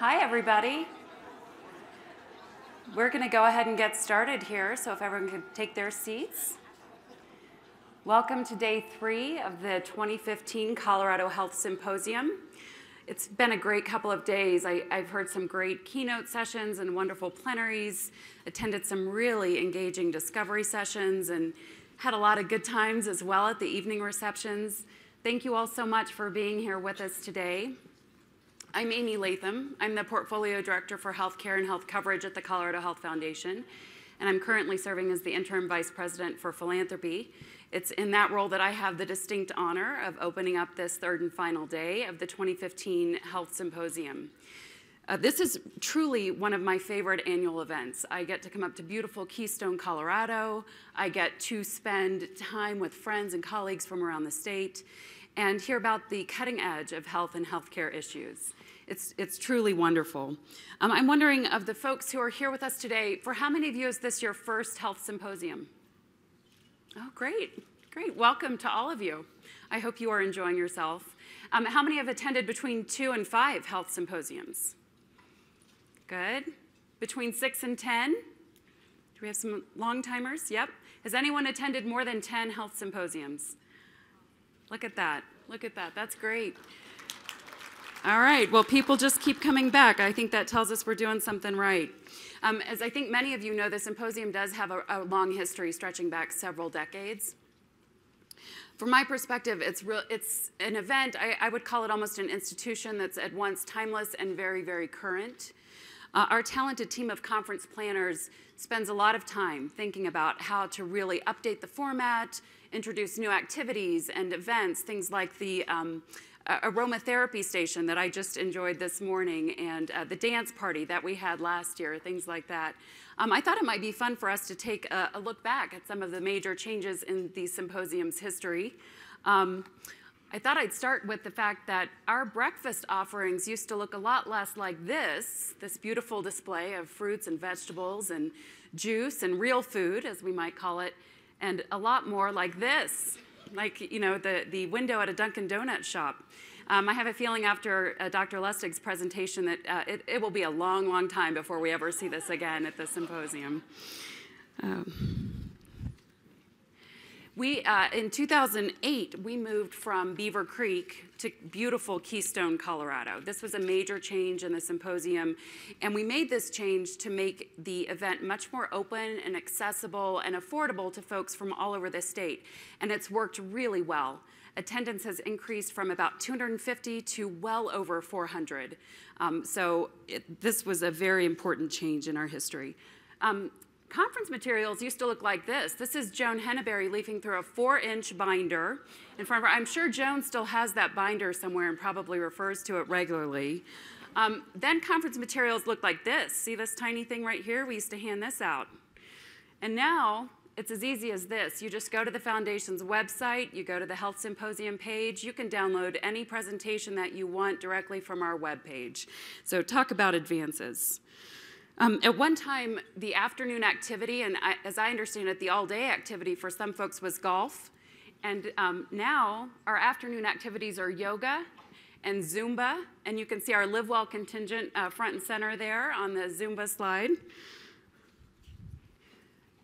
Hi, everybody. We're going to go ahead and get started here, so if everyone could take their seats. Welcome to day three of the 2015 Colorado Health Symposium. It's been a great couple of days. I, have heard some great keynote sessions and wonderful plenaries, attended some really engaging discovery sessions, and had a lot of good times as well at the evening receptions. Thank you all so much for being here with us today. I'm Amy Latham. I'm the Portfolio Director for Healthcare and Health Coverage at the Colorado Health Foundation, and I'm currently serving as the Interim Vice President for Philanthropy. It's in that role that I have the distinct honor of opening up this third and final day of the 2015 Health Symposium. Uh, this is truly one of my favorite annual events. I get to come up to beautiful Keystone, Colorado. I get to spend time with friends and colleagues from around the state and hear about the cutting edge of health and healthcare issues. It's, it's truly wonderful. Um, I'm wondering of the folks who are here with us today, for how many of you is this your first health symposium? Oh, great, great. Welcome to all of you. I hope you are enjoying yourself. Um, how many have attended between two and five health symposiums? Good. Between six and 10? Do we have some long timers? Yep. Has anyone attended more than 10 health symposiums? Look at that. Look at that. That's great. All right, well, people just keep coming back. I think that tells us we're doing something right. Um, as I think many of you know, the symposium does have a, a long history stretching back several decades. From my perspective, it's, real, it's an event, I, I, would call it almost an institution that's at once timeless and very, very current. Uh, our talented team of conference planners spends a lot of time thinking about how to really update the format, introduce new activities and events, things like the um, aromatherapy station that I just enjoyed this morning and uh, the dance party that we had last year, things like that. Um, I thought it might be fun for us to take a, a, look back at some of the major changes in the symposium's history. Um, I thought I'd start with the fact that our breakfast offerings used to look a lot less like this, this beautiful display of fruits and vegetables and juice and real food, as we might call it, and a lot more like this, like you know the, the window at a Dunkin' Donut shop. Um, I have a feeling after uh, Dr. Lustig's presentation that uh, it, it, will be a long, long time before we ever see this again at the symposium. Um, we, uh, in 2008, we moved from Beaver Creek to beautiful Keystone, Colorado. This was a major change in the symposium, and we made this change to make the event much more open and accessible and affordable to folks from all over the state, and it's worked really well. Attendance has increased from about 250 to well over 400. Um, so it, this was a very important change in our history. Um, Conference materials used to look like this. This is Joan Henneberry leafing through a four inch binder in front of her. I'm sure Joan still has that binder somewhere and probably refers to it regularly. Um, then conference materials looked like this. See this tiny thing right here? We used to hand this out. And now it's as easy as this. You just go to the Foundation's website, you go to the Health Symposium page, you can download any presentation that you want directly from our webpage. So talk about advances. Um, at one time, the afternoon activity, and I, as I understand it, the all-day activity for some folks was golf. And um, now our afternoon activities are yoga and Zumba. And you can see our Live Well contingent uh, front and center there on the Zumba slide.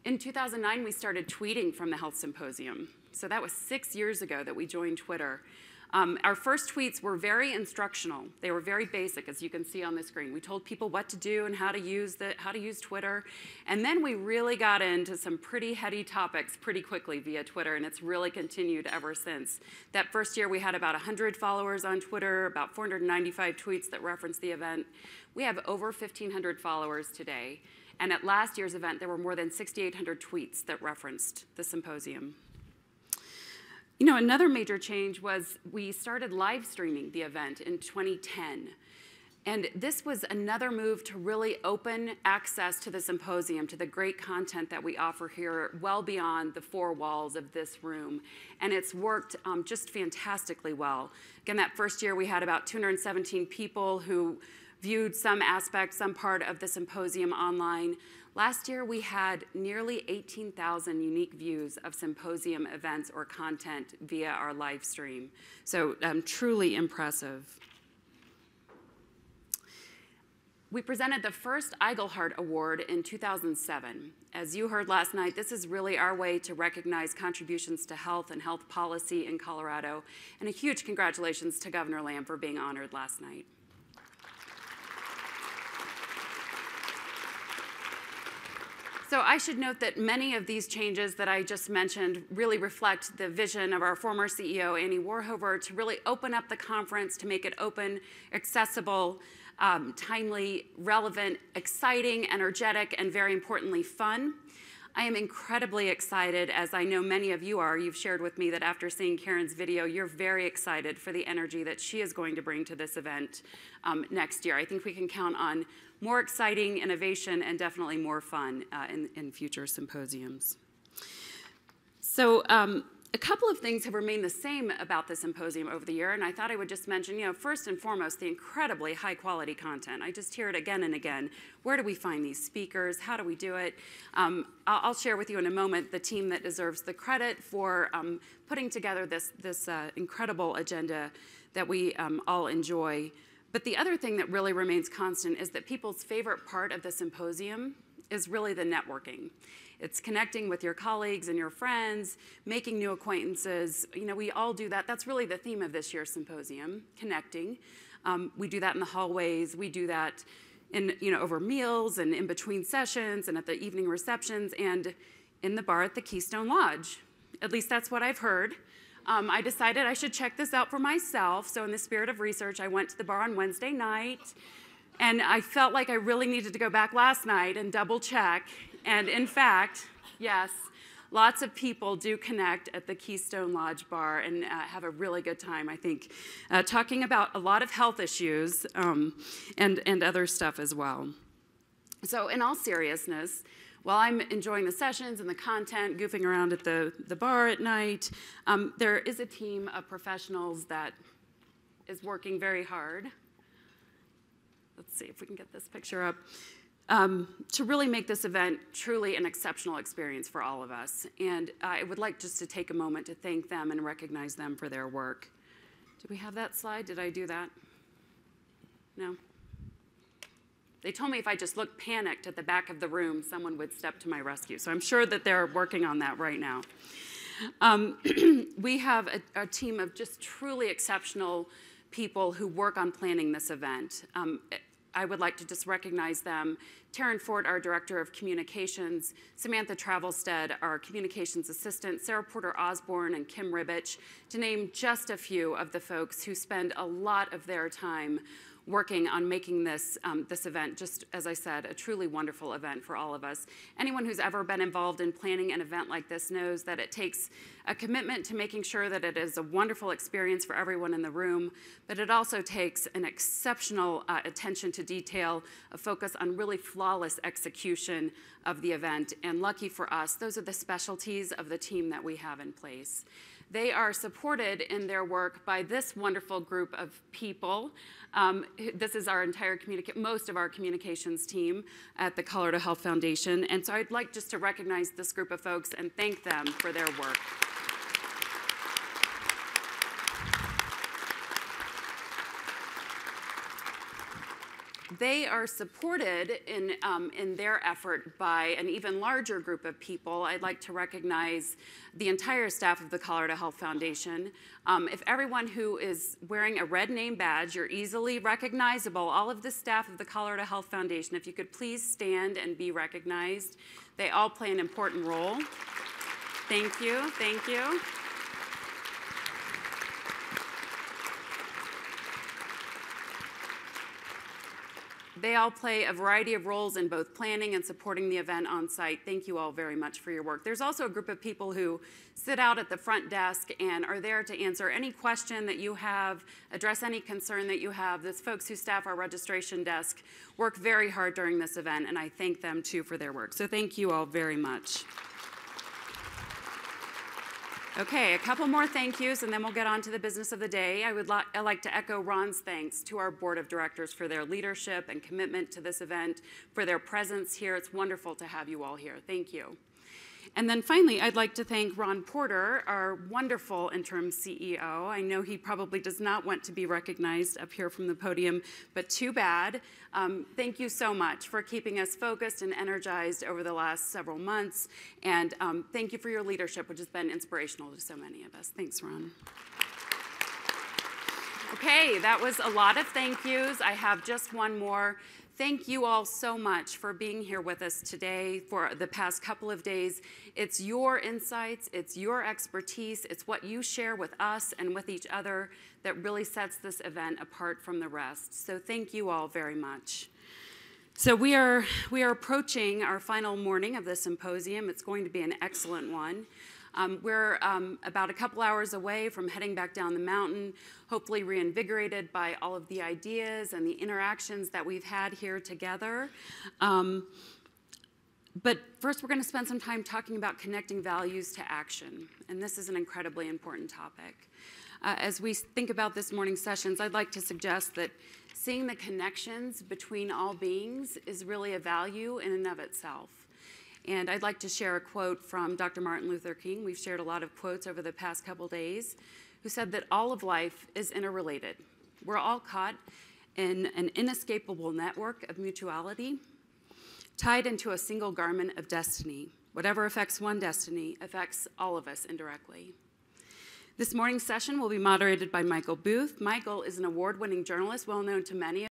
In 2009, we started tweeting from the Health Symposium. So that was six years ago that we joined Twitter. Um, our first tweets were very instructional. They were very basic, as you can see on the screen. We told people what to do and how to use the, how to use Twitter, and then we really got into some pretty heady topics pretty quickly via Twitter, and it's really continued ever since. That first year, we had about 100 followers on Twitter, about 495 tweets that referenced the event. We have over 1,500 followers today, and at last year's event, there were more than 6,800 tweets that referenced the symposium. You know, another major change was we started live streaming the event in 2010. And this was another move to really open access to the symposium, to the great content that we offer here, well beyond the four walls of this room. And it's worked um, just fantastically well. Again, that first year we had about 217 people who viewed some aspect, some part of the symposium online. Last year, we had nearly 18,000 unique views of symposium events or content via our live stream. So um, truly impressive. We presented the first Eigelhart Award in 2007. As you heard last night, this is really our way to recognize contributions to health and health policy in Colorado. And a huge congratulations to Governor Lamm for being honored last night. So I should note that many of these changes that I just mentioned really reflect the vision of our former CEO, Annie Warhover, to really open up the conference, to make it open, accessible, um, timely, relevant, exciting, energetic, and very importantly, fun. I am incredibly excited, as I know many of you are. You've shared with me that after seeing Karen's video, you're very excited for the energy that she is going to bring to this event um, next year. I think we can count on more exciting innovation and definitely more fun uh, in, in future symposiums. So um, a couple of things have remained the same about the symposium over the year, and I thought I would just mention, you know, first and foremost, the incredibly high quality content. I just hear it again and again. Where do we find these speakers? How do we do it? Um, I'll, share with you in a moment the team that deserves the credit for um, putting together this, this uh, incredible agenda that we um, all enjoy. But the other thing that really remains constant is that people's favorite part of the symposium is really the networking. It's connecting with your colleagues and your friends, making new acquaintances. You know, we all do that. That's really the theme of this year's symposium, connecting. Um, we do that in the hallways. We do that in, you know, over meals and in between sessions and at the evening receptions and in the bar at the Keystone Lodge. At least that's what I've heard. Um, I decided I should check this out for myself. So in the spirit of research, I went to the bar on Wednesday night and I felt like I really needed to go back last night and double check. And in fact, yes, lots of people do connect at the Keystone Lodge Bar and uh, have a really good time, I think, uh, talking about a lot of health issues um, and, and other stuff as well. So, in all seriousness, while I'm enjoying the sessions and the content, goofing around at the, the bar at night, um, there is a team of professionals that is working very hard. Let's see if we can get this picture up um, to really make this event truly an exceptional experience for all of us. And I would like just to take a moment to thank them and recognize them for their work. Did we have that slide? Did I do that? No? They told me if I just looked panicked at the back of the room, someone would step to my rescue. So I'm sure that they're working on that right now. Um, we have a, a, team of just truly exceptional people who work on planning this event. Um, I would like to just recognize them. Taryn Ford, our Director of Communications, Samantha Travelstead, our Communications Assistant, Sarah Porter Osborne, and Kim Ribbich, to name just a few of the folks who spend a lot of their time working on making this, um, this event, just as I said, a truly wonderful event for all of us. Anyone who's ever been involved in planning an event like this knows that it takes a commitment to making sure that it is a wonderful experience for everyone in the room, but it also takes an exceptional uh, attention to detail, a focus on really flawless execution of the event. And lucky for us, those are the specialties of the team that we have in place. They are supported in their work by this wonderful group of people. Um, this is our entire most of our communications team at the Colorado Health Foundation. And so I'd like just to recognize this group of folks and thank them for their work. They are supported in, um, in their effort by an even larger group of people. I'd like to recognize the entire staff of the Colorado Health Foundation. Um, if everyone who is wearing a red name badge, you're easily recognizable. All of the staff of the Colorado Health Foundation, if you could please stand and be recognized. They all play an important role. Thank you, thank you. They all play a variety of roles in both planning and supporting the event on site. Thank you all very much for your work. There's also a group of people who sit out at the front desk and are there to answer any question that you have, address any concern that you have. Those folks who staff our registration desk work very hard during this event, and I thank them too for their work. So thank you all very much. Okay, a couple more thank yous, and then we'll get on to the business of the day. I would li like to echo Ron's thanks to our board of directors for their leadership and commitment to this event, for their presence here. It's wonderful to have you all here. Thank you. And then finally, I'd like to thank Ron Porter, our wonderful interim CEO. I know he probably does not want to be recognized up here from the podium, but too bad. Um, thank you so much for keeping us focused and energized over the last several months. And um, thank you for your leadership, which has been inspirational to so many of us. Thanks, Ron. Okay, that was a lot of thank yous. I have just one more. Thank you all so much for being here with us today for the past couple of days. It's your insights, it's your expertise, it's what you share with us and with each other that really sets this event apart from the rest. So thank you all very much. So we are, we are approaching our final morning of the symposium. It's going to be an excellent one. Um, we're um, about a couple hours away from heading back down the mountain, hopefully reinvigorated by all of the ideas and the interactions that we've had here together. Um, but first, we're going to spend some time talking about connecting values to action, and this is an incredibly important topic. Uh, as we think about this morning's sessions, I'd like to suggest that seeing the connections between all beings is really a value in and of itself. And I'd like to share a quote from Dr. Martin Luther King. We've shared a lot of quotes over the past couple days, who said that all of life is interrelated. We're all caught in an inescapable network of mutuality, tied into a single garment of destiny. Whatever affects one destiny affects all of us indirectly. This morning's session will be moderated by Michael Booth. Michael is an award winning journalist, well known to many